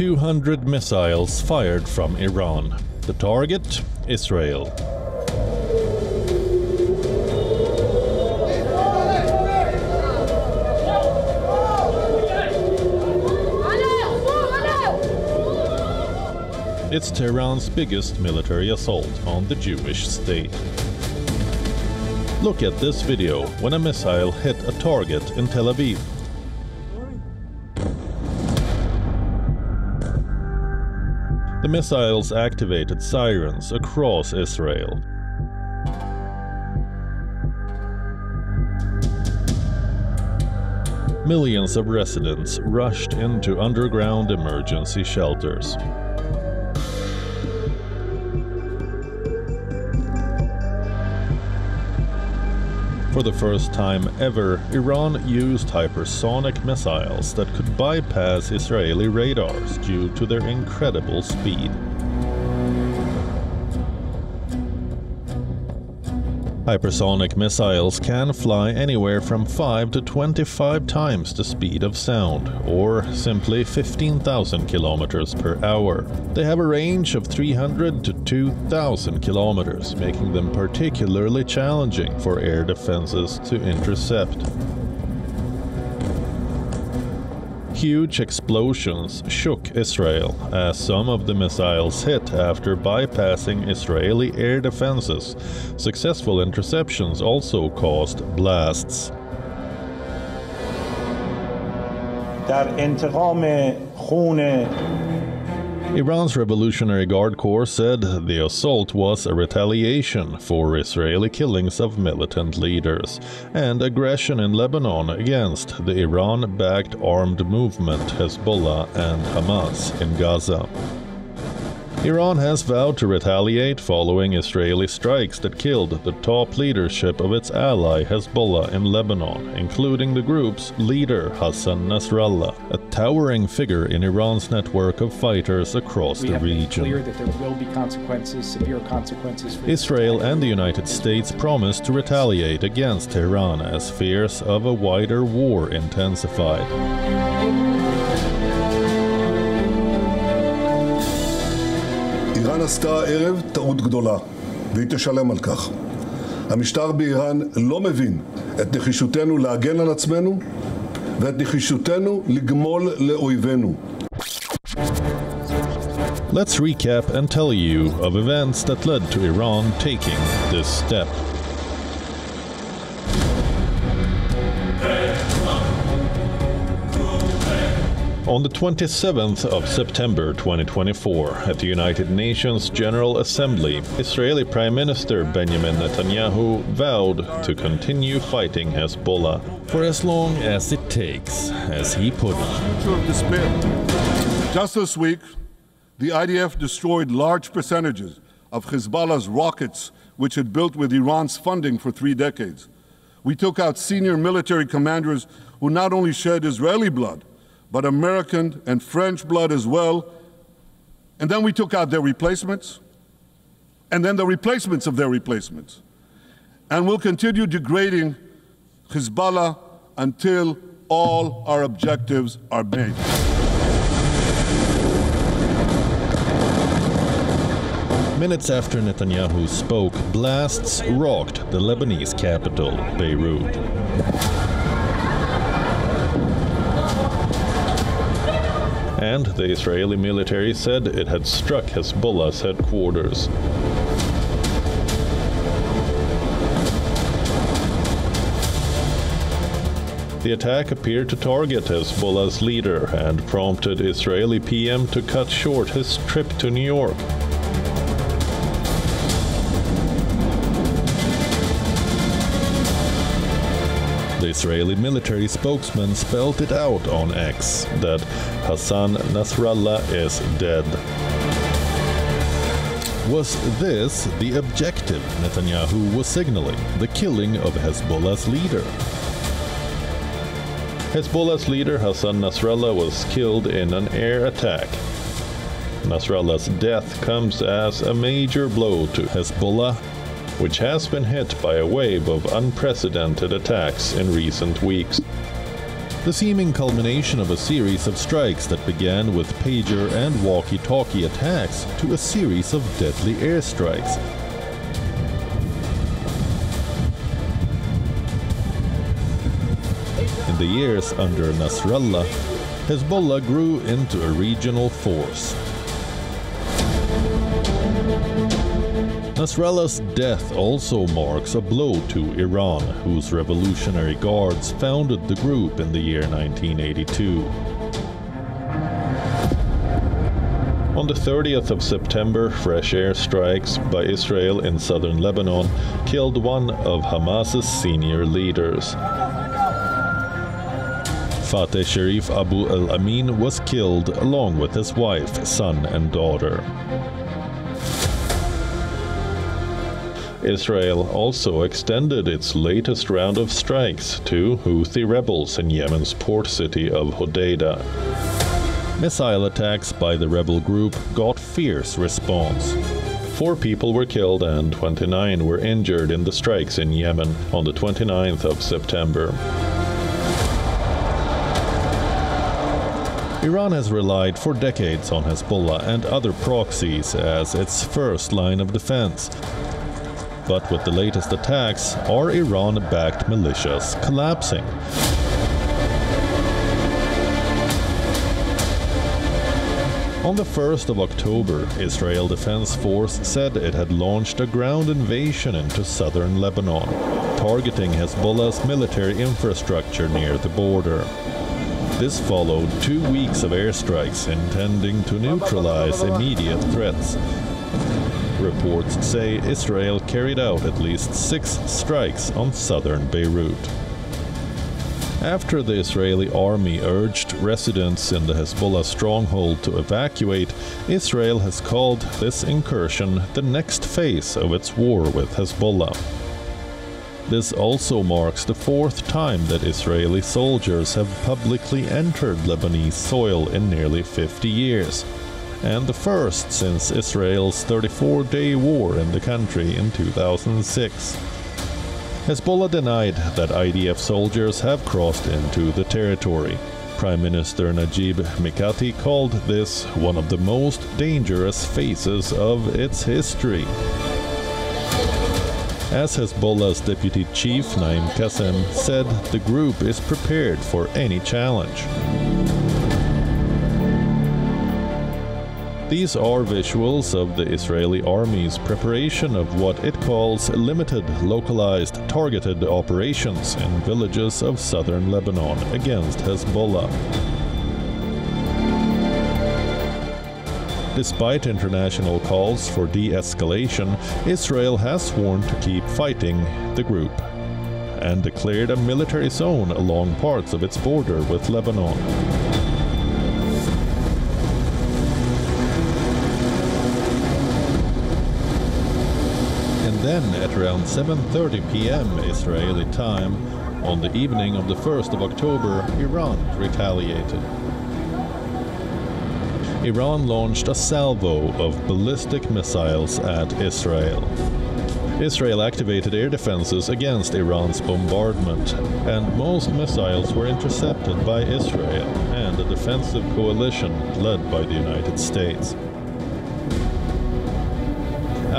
nearly 200 missiles fired from Iran. The target? Israel. It's Tehran's biggest military assault on the Jewish state. Look at this video when a missile hit a target in Tel Aviv. The missiles activated sirens across Israel. Millions of residents rushed into underground emergency shelters. For the first time ever, Iran used hypersonic missiles that could bypass Israeli radars due to their incredible speed. Hypersonic missiles can fly anywhere from 5 to 25 times the speed of sound, or simply 15,000 kilometers per hour. They have a range of 300 to 2,000 kilometers, making them particularly challenging for air defenses to intercept Huge explosions shook Israel as some of the missiles hit after bypassing Israeli air defenses. Successful interceptions also caused blasts. در انتقام خون Iran's Revolutionary Guard Corps said the assault was a retaliation for Israeli killings of militant leaders and aggression in Lebanon against the Iran backed armed movement Hezbollah and Hamas in Gaza. Iran has vowed to retaliate following Israeli strikes that killed the top leadership of its ally Hezbollah in Lebanon, including the group's leader Hassan Nasrallah, a towering figure in Iran's network of fighters across we the region. clear that there will be consequences, severe consequences. For Israel and the United States promised to retaliate against Tehran as fears of a wider war intensified. עשתה הערב טעות גדולה, והיא תשלם על כך. המשטר באיראן לא מבין את נחישותנו להגן על עצמנו ואת נחישותנו לגמול לאויבינו. Let's recap and tell you of events that led to Iran taking this step. On the 27th of September 2024, at the United Nations General Assembly, Israeli Prime Minister Benjamin Netanyahu vowed to continue fighting Hezbollah for as long as it takes, as he put it. Just this week, the IDF destroyed large percentages of Hezbollah's rockets, which had built with Iran's funding for three decades. We took out senior military commanders who not only shed Israeli blood, but American and French blood as well. And then we took out their replacements, and then the replacements of their replacements. And we'll continue degrading Hezbollah until all our objectives are made. Minutes after Netanyahu spoke, blasts rocked the Lebanese capital, Beirut. And the Israeli military said it had struck Hezbollah's headquarters. The attack appeared to target Hezbollah's leader and prompted Israeli PM to cut short his trip to New York. Israeli military spokesman spelled it out on X that Hassan Nasrallah is dead. Was this the objective Netanyahu was signaling, the killing of Hezbollah's leader? Hezbollah's leader Hassan Nasrallah was killed in an air attack. Nasrallah's death comes as a major blow to Hezbollah, which has been hit by a wave of unprecedented attacks in recent weeks. the seeming culmination of a series of strikes that began with pager and walkie talkie attacks to a series of deadly airstrikes. In the years under Nasrallah, Hezbollah grew into a regional force. Nasrallah's death also marks a blow to Iran, whose Revolutionary Guards founded the group in the year 1982. On the 30th of September, fresh air strikes by Israel in southern Lebanon killed one of Hamas's senior leaders. Fateh Sharif Abu al Amin was killed along with his wife, son, and daughter. Israel also extended its latest round of strikes to Houthi rebels in Yemen's port city of Hodeidah. Missile attacks by the rebel group got fierce response. Four people were killed and 29 were injured in the strikes in Yemen on the 29th of September. Iran has relied for decades on Hezbollah and other proxies as its first line of defense, but with the latest attacks, are Iran backed militias collapsing? On the 1st of October, Israel Defense Force said it had launched a ground invasion into southern Lebanon, targeting Hezbollah's military infrastructure near the border. This followed two weeks of airstrikes intending to neutralize immediate threats, Reports say Israel carried out at least six strikes on southern Beirut. After the Israeli army urged residents in the Hezbollah stronghold to evacuate, Israel has called this incursion the next phase of its war with Hezbollah. This also marks the fourth time that Israeli soldiers have publicly entered Lebanese soil in nearly 50 years and the first since Israel's 34 day war in the country in 2006. Hezbollah denied that IDF soldiers have crossed into the territory. Prime Minister Najib Mikati called this one of the most dangerous phases of its history. As Hezbollah's deputy chief Naim Qassem said, the group is prepared for any challenge. These are visuals of the Israeli army's preparation of what it calls limited, localized, targeted operations in villages of southern Lebanon against Hezbollah. Despite international calls for de escalation, Israel has sworn to keep fighting the group and declared a military zone along parts of its border with Lebanon. Then, at around 7.30 p.m. Israeli time, on the evening of the 1st of October, Iran retaliated. Iran launched a salvo of ballistic missiles at Israel. Israel activated air defenses against Iran's bombardment, and most missiles were intercepted by Israel and a defensive coalition led by the United States.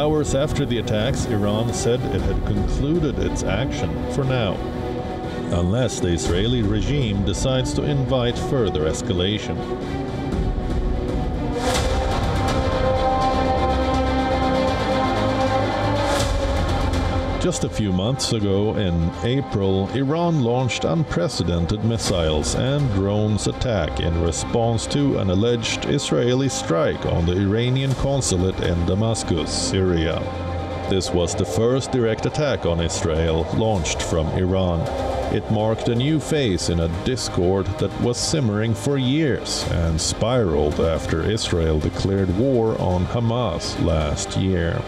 Hours after the attacks, Iran said it had concluded its action for now, unless the Israeli regime decides to invite further escalation. Just a few months ago, in April, Iran launched unprecedented missiles and drones attack in response to an alleged Israeli strike on the Iranian consulate in Damascus, Syria. This was the first direct attack on Israel launched from Iran. It marked a new phase in a discord that was simmering for years and spiraled after Israel declared war on Hamas last year.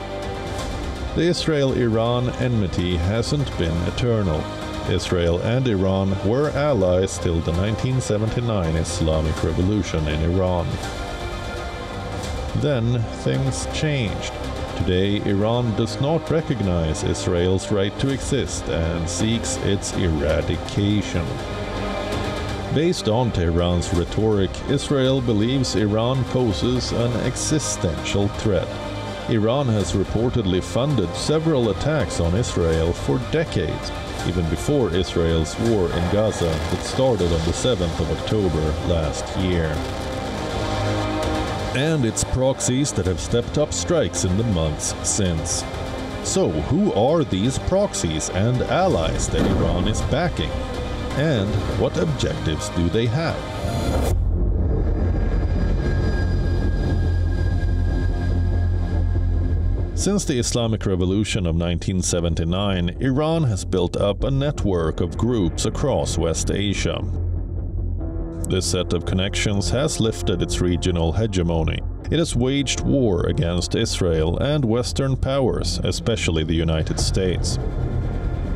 The Israel Iran enmity hasn't been eternal. Israel and Iran were allies till the 1979 Islamic Revolution in Iran. Then things changed. Today, Iran does not recognize Israel's right to exist and seeks its eradication. Based on Tehran's rhetoric, Israel believes Iran poses an existential threat. Iran has reportedly funded several attacks on Israel for decades, even before Israel's war in Gaza that started on the 7th of October last year. And its proxies that have stepped up strikes in the months since. So, who are these proxies and allies that Iran is backing? And what objectives do they have? Since the Islamic Revolution of 1979, Iran has built up a network of groups across West Asia. This set of connections has lifted its regional hegemony. It has waged war against Israel and Western powers, especially the United States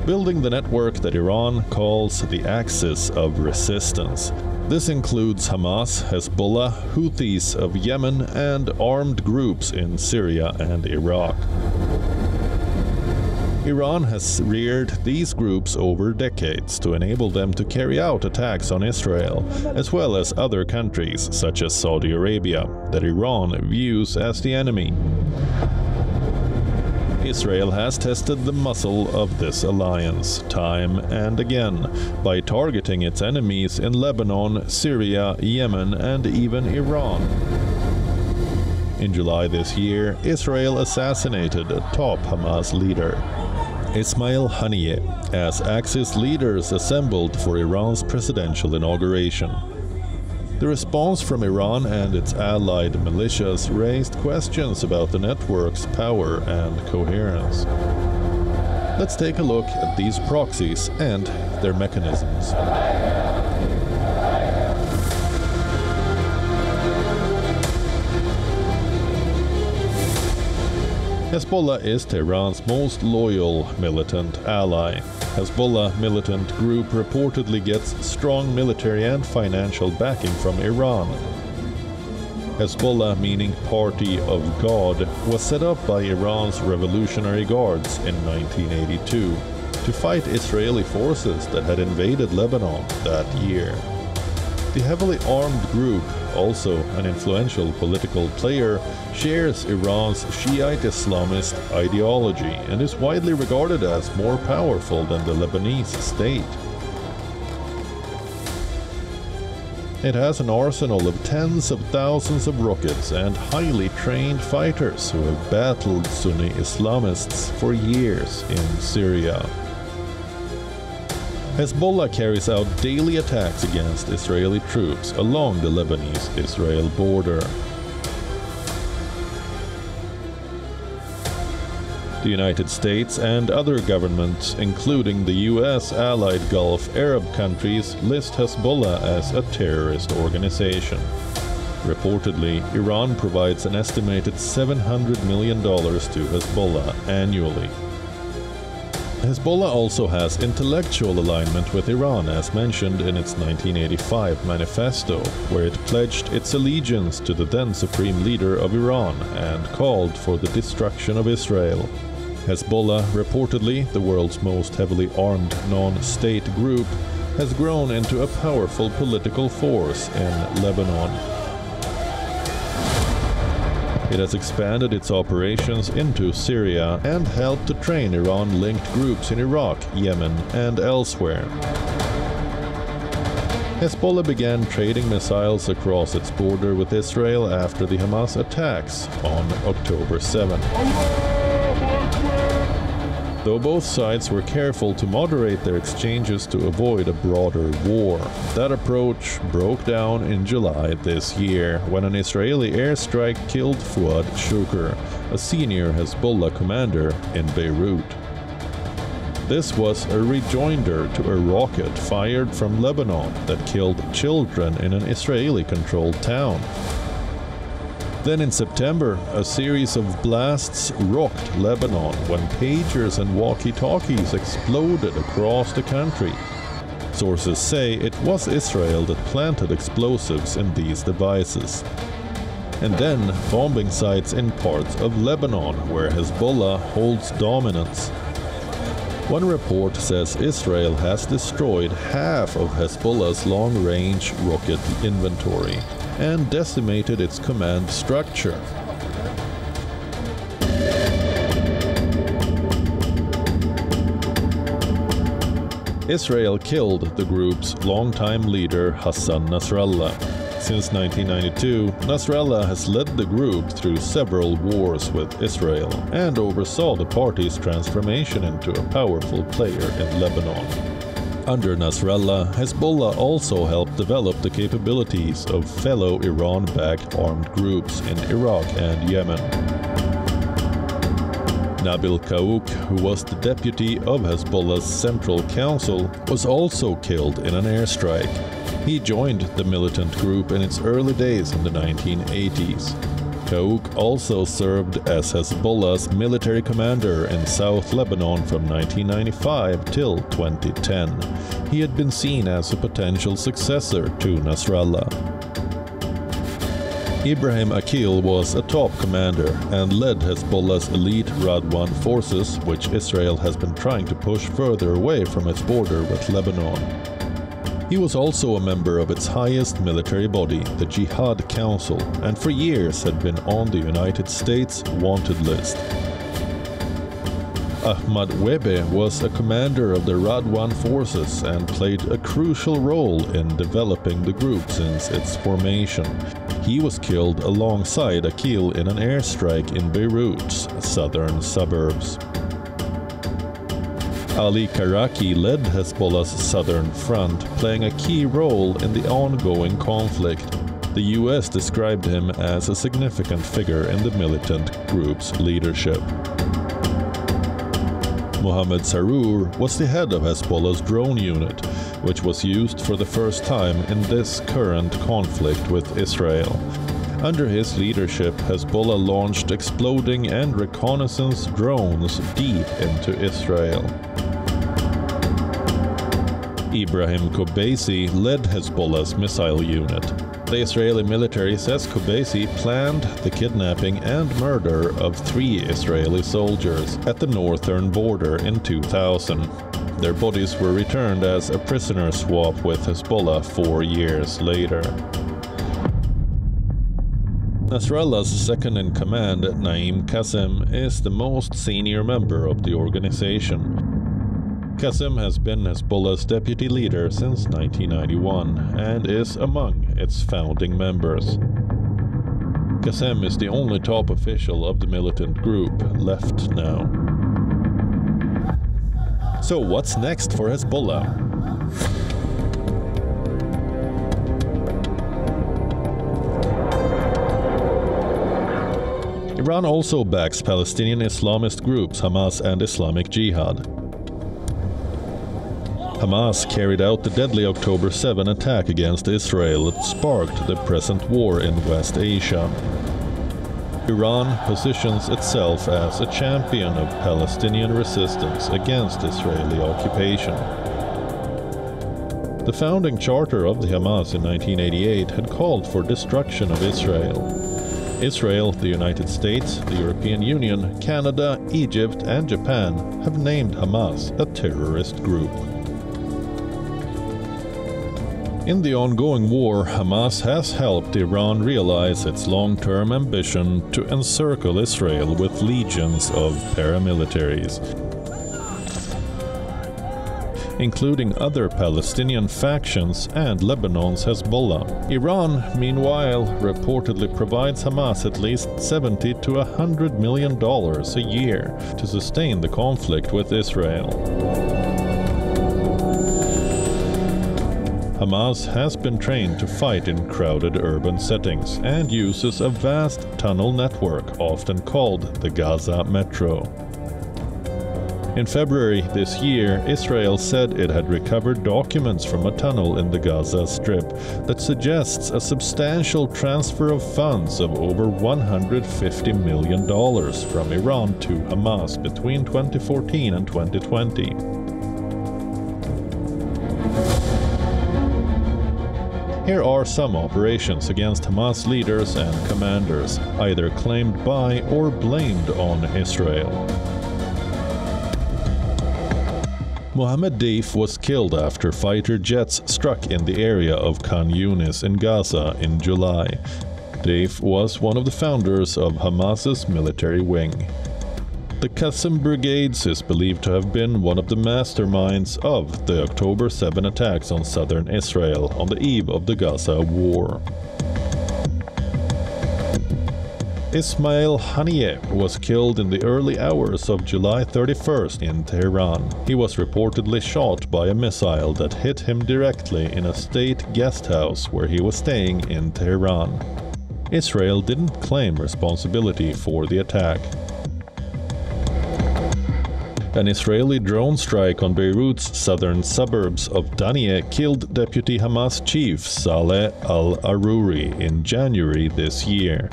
building the network that Iran calls the Axis of Resistance. This includes Hamas, Hezbollah, Houthis of Yemen, and armed groups in Syria and Iraq. Iran has reared these groups over decades to enable them to carry out attacks on Israel, as well as other countries such as Saudi Arabia, that Iran views as the enemy. Israel has tested the muscle of this alliance time and again by targeting its enemies in Lebanon, Syria, Yemen, and even Iran. In July this year, Israel assassinated a top Hamas leader. Ismail Haniyeh, as Axis leaders assembled for Iran's presidential inauguration. The response from Iran and its allied militias raised questions about the network's power and coherence. Let's take a look at these proxies and their mechanisms. Hezbollah is Tehran's most loyal militant ally. Hezbollah militant group reportedly gets strong military and financial backing from Iran. Hezbollah, meaning Party of God, was set up by Iran's Revolutionary Guards in 1982 to fight Israeli forces that had invaded Lebanon that year. The heavily armed group also an influential political player, shares Iran's Shiite Islamist ideology and is widely regarded as more powerful than the Lebanese state. It has an arsenal of tens of thousands of rockets and highly trained fighters who have battled Sunni Islamists for years in Syria. Hezbollah carries out daily attacks against Israeli troops along the Lebanese-Israel border. The United States and other governments, including the US allied Gulf Arab countries, list Hezbollah as a terrorist organization. Reportedly, Iran provides an estimated $700 million to Hezbollah annually. Hezbollah also has intellectual alignment with Iran as mentioned in its 1985 manifesto, where it pledged its allegiance to the then supreme leader of Iran and called for the destruction of Israel. Hezbollah, reportedly the world's most heavily armed non-state group, has grown into a powerful political force in Lebanon. It has expanded its operations into Syria and helped to train Iran-linked groups in Iraq, Yemen and elsewhere. Hezbollah began trading missiles across its border with Israel after the Hamas attacks on October 7 though both sides were careful to moderate their exchanges to avoid a broader war. That approach broke down in July this year when an Israeli airstrike killed Fuad Shukr, a senior Hezbollah commander in Beirut. This was a rejoinder to a rocket fired from Lebanon that killed children in an Israeli controlled town. Then in September, a series of blasts rocked Lebanon when pagers and walkie-talkies exploded across the country. Sources say it was Israel that planted explosives in these devices. And then bombing sites in parts of Lebanon where Hezbollah holds dominance. One report says Israel has destroyed half of Hezbollah's long range rocket inventory and decimated its command structure. Israel killed the group's longtime leader Hassan Nasrallah. Since 1992, Nasrallah has led the group through several wars with Israel and oversaw the party's transformation into a powerful player in Lebanon. Under Nasrallah, Hezbollah also helped develop the capabilities of fellow Iran-backed armed groups in Iraq and Yemen. Nabil Kaouk, who was the deputy of Hezbollah's Central Council, was also killed in an airstrike. He joined the militant group in its early days in the 1980s. Kaouk also served as Hezbollah's military commander in South Lebanon from 1995 till 2010. He had been seen as a potential successor to Nasrallah. Ibrahim Akil was a top commander and led Hezbollah's elite Radwan forces, which Israel has been trying to push further away from its border with Lebanon. He was also a member of its highest military body, the Jihad Council, and for years had been on the United States wanted list. Ahmad Wahbi was a commander of the Radwan forces and played a crucial role in developing the group since its formation. He was killed alongside Akil in an airstrike in Beirut's southern suburbs. Ali Karaki led Hezbollah's southern front, playing a key role in the ongoing conflict. The US described him as a significant figure in the militant group's leadership. Mohammed Sarour was the head of Hezbollah's drone unit, which was used for the first time in this current conflict with Israel. Under his leadership, Hezbollah launched exploding and reconnaissance drones deep into Israel. Ibrahim Kobeissi led Hezbollah's missile unit. The Israeli military says Kobeissi planned the kidnapping and murder of three Israeli soldiers at the northern border in 2000. Their bodies were returned as a prisoner swap with Hezbollah four years later. Nasrallah's second in command, Naim Qassem, is the most senior member of the organization. Qassem has been Hezbollah's deputy leader since 1991 and is among its founding members. Qassem is the only top official of the militant group left now. So what's next for Hezbollah? Iran also backs Palestinian Islamist groups Hamas and Islamic Jihad. Hamas carried out the deadly October 7 attack against Israel that sparked the present war in West Asia. Iran positions itself as a champion of Palestinian resistance against Israeli occupation. The founding charter of the Hamas in 1988 had called for destruction of Israel. Israel, the United States, the European Union, Canada, Egypt, and Japan have named Hamas a terrorist group. In the ongoing war, Hamas has helped Iran realize its long-term ambition to encircle Israel with legions of paramilitaries, including other Palestinian factions and Lebanon's Hezbollah. Iran, meanwhile, reportedly provides Hamas at least 70 to 100 million dollars a year to sustain the conflict with Israel. Hamas has been trained to fight in crowded urban settings and uses a vast tunnel network often called the Gaza Metro. In February this year, Israel said it had recovered documents from a tunnel in the Gaza Strip that suggests a substantial transfer of funds of over $150 million from Iran to Hamas between 2014 and 2020. Here are some operations against Hamas leaders and commanders, either claimed by or blamed on Israel. Mohammed Deif was killed after fighter jets struck in the area of Khan Yunis in Gaza in July. Deif was one of the founders of Hamas's military wing. The Qassam Brigades is believed to have been one of the masterminds of the October 7 attacks on southern Israel on the eve of the Gaza war. Ismail Haniyeh was killed in the early hours of July 31st in Tehran. He was reportedly shot by a missile that hit him directly in a state guest house where he was staying in Tehran. Israel didn't claim responsibility for the attack. An Israeli drone strike on Beirut's southern suburbs of Dahiyeh killed Deputy Hamas chief Saleh al Aruri in January this year.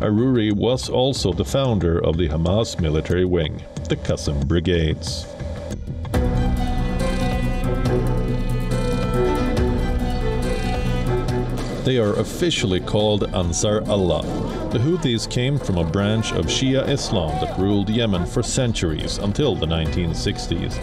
Aruri was also the founder of the Hamas military wing, the Qassam Brigades. They are officially called Ansar Allah. The Houthis came from a branch of Shia Islam that ruled Yemen for centuries until the 1960s.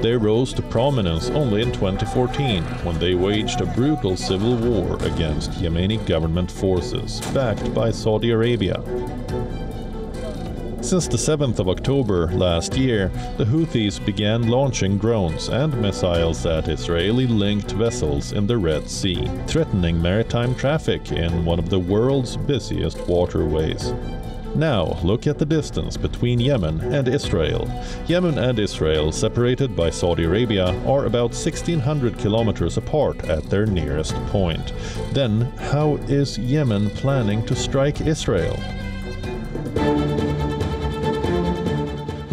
They rose to prominence only in 2014 when they waged a brutal civil war against Yemeni government forces, backed by Saudi Arabia. Since the 7th of October last year, the Houthis began launching drones and missiles at Israeli linked vessels in the Red Sea, threatening maritime traffic in one of the world's busiest waterways. Now, look at the distance between Yemen and Israel. Yemen and Israel, separated by Saudi Arabia, are about 1600 kilometers apart at their nearest point. Then, how is Yemen planning to strike Israel?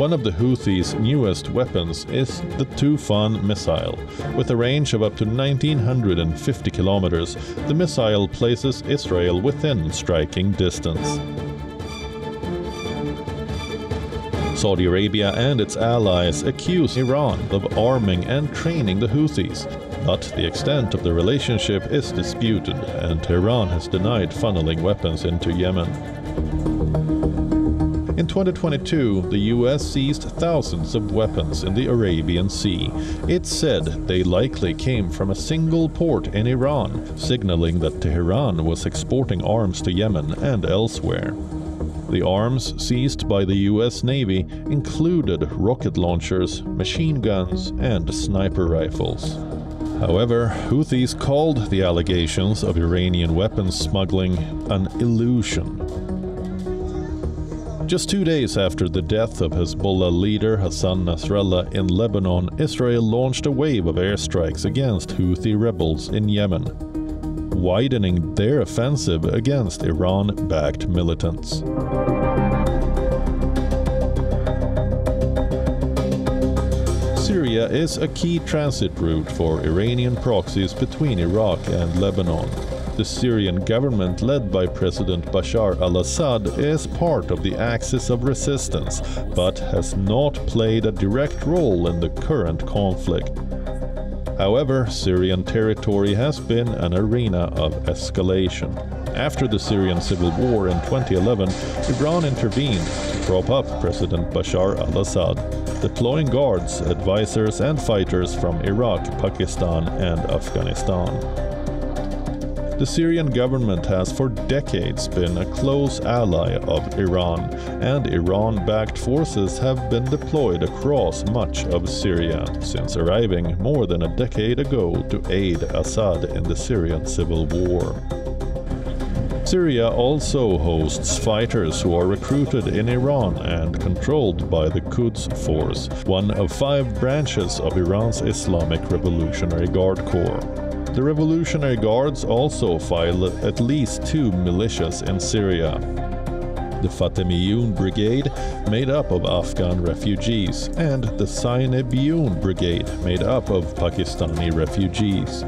One of the Houthis' newest weapons is the Tufan missile. With a range of up to 1950 kilometers, the missile places Israel within striking distance. Saudi Arabia and its allies accuse Iran of arming and training the Houthis, but the extent of the relationship is disputed, and Tehran has denied funneling weapons into Yemen. In 2022, the US seized thousands of weapons in the Arabian Sea. It said they likely came from a single port in Iran, signaling that Tehran was exporting arms to Yemen and elsewhere. The arms seized by the US Navy included rocket launchers, machine guns, and sniper rifles. However, Houthis called the allegations of Iranian weapons smuggling an illusion. Just two days after the death of Hezbollah leader Hassan Nasrallah in Lebanon, Israel launched a wave of airstrikes against Houthi rebels in Yemen, widening their offensive against Iran backed militants. Syria is a key transit route for Iranian proxies between Iraq and Lebanon. The Syrian government, led by President Bashar al Assad, is part of the axis of resistance, but has not played a direct role in the current conflict. However, Syrian territory has been an arena of escalation. After the Syrian civil war in 2011, Iran intervened to prop up President Bashar al Assad, deploying guards, advisors, and fighters from Iraq, Pakistan, and Afghanistan. The Syrian government has for decades been a close ally of Iran, and Iran backed forces have been deployed across much of Syria since arriving more than a decade ago to aid Assad in the Syrian civil war. Syria also hosts fighters who are recruited in Iran and controlled by the Quds Force, one of five branches of Iran's Islamic Revolutionary Guard Corps. The Revolutionary Guards also filed at least two militias in Syria. The Fatemiyun Brigade, made up of Afghan refugees, and the Zainabiyun Brigade, made up of Pakistani refugees.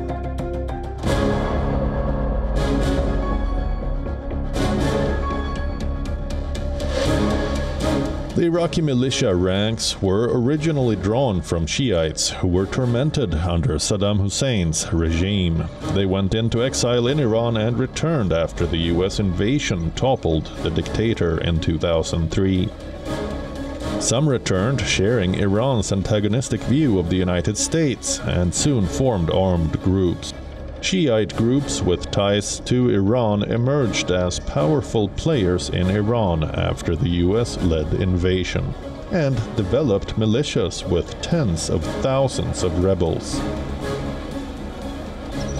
The Iraqi militia ranks were originally drawn from Shiites who were tormented under Saddam Hussein's regime. They went into exile in Iran and returned after the US invasion toppled the dictator in 2003. Some returned, sharing Iran's antagonistic view of the United States, and soon formed armed groups. Shiite groups with ties to Iran emerged as powerful players in Iran after the US led invasion, and developed militias with tens of thousands of rebels.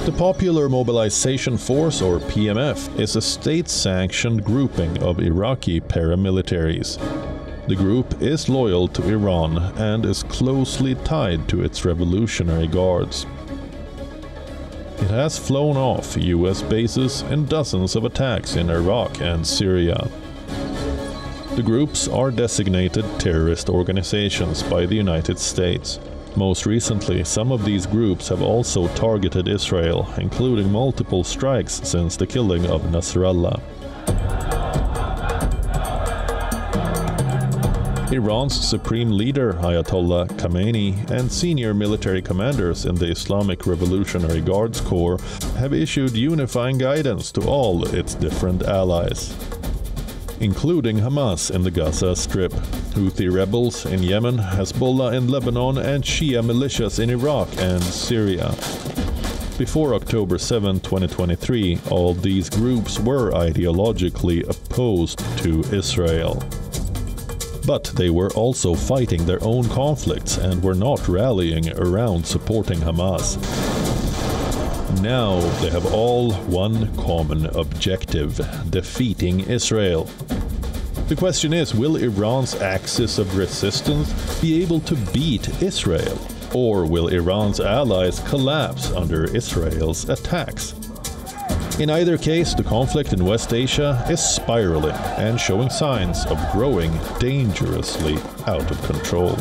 The Popular Mobilization Force, or PMF, is a state sanctioned grouping of Iraqi paramilitaries. The group is loyal to Iran and is closely tied to its Revolutionary Guards. It has flown off US bases in dozens of attacks in Iraq and Syria. The groups are designated terrorist organizations by the United States. Most recently, some of these groups have also targeted Israel, including multiple strikes since the killing of Nasrallah. Iran's supreme leader Ayatollah Khamenei and senior military commanders in the Islamic Revolutionary Guards Corps have issued unifying guidance to all its different allies, including Hamas in the Gaza Strip, Houthi rebels in Yemen, Hezbollah in Lebanon, and Shia militias in Iraq and Syria. Before October 7, 2023, all these groups were ideologically opposed to Israel. But they were also fighting their own conflicts and were not rallying around supporting Hamas. Now they have all one common objective defeating Israel. The question is will Iran's axis of resistance be able to beat Israel? Or will Iran's allies collapse under Israel's attacks? In either case, the conflict in West Asia is spiraling and showing signs of growing dangerously out of control.